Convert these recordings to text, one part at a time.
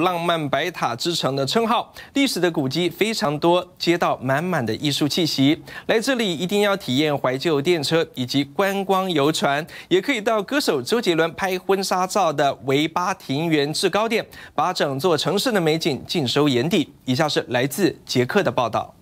浪漫白塔之城的称号，历史的古迹非常多，街道满满的艺术气息。来这里一定要体验怀旧电车以及观光游船，也可以到歌手周杰伦拍婚纱照的维巴庭园制高点，把整座城市的美景尽收眼底。以下是来自捷克的报道。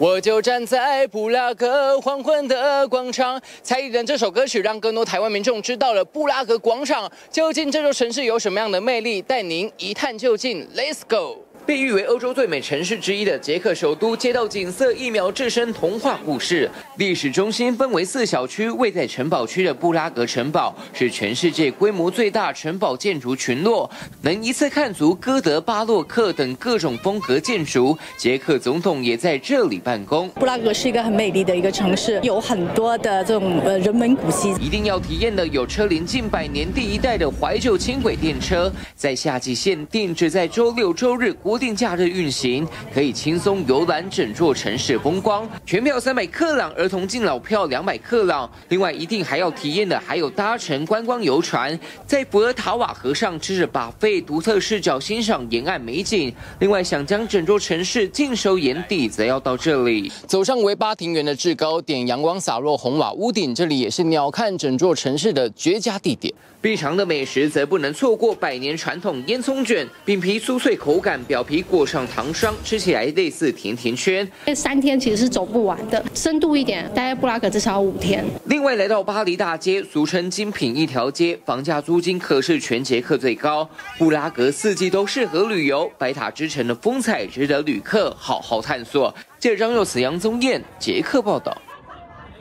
我就站在布拉格黄昏的广场，蔡依林这首歌曲让更多台湾民众知道了布拉格广场究竟这座城市有什么样的魅力，带您一探究竟。Let's go。被誉为欧洲最美城市之一的捷克首都，街道景色一秒置身童话故事。历史中心分为四小区，位在城堡区的布拉格城堡是全世界规模最大城堡建筑群落，能一次看足哥德、巴洛克等各种风格建筑。捷克总统也在这里办公。布拉格是一个很美丽的一个城市，有很多的这种呃人文古迹。一定要体验的有车龄近百年第一代的怀旧轻轨电车，在夏季限定，只在周六周日国。定假日运行，可以轻松游览整座城市风光。全票三百克朗，儿童敬老票两百克朗。另外，一定还要体验的还有搭乘观光游船，在博尔塔瓦河上吃着把费，独特视角欣赏沿岸美景。另外，想将整座城市尽收眼底，则要到这里，走上维巴庭园的制高点，阳光洒落红瓦屋顶，这里也是鸟瞰整座城市的绝佳地点。必尝的美食则不能错过百年传统烟囱卷，饼皮酥脆口感，表皮裹上糖霜，吃起来类似甜甜圈。这三天其实是走不完的，深度一点，待在布拉格至少五天。另外，来到巴黎大街，俗称精品一条街，房价租金可是全捷克最高。布拉格四季都适合旅游，白塔之城的风采值得旅客好好探索。记者张佑慈、杨宗彦，捷克报道。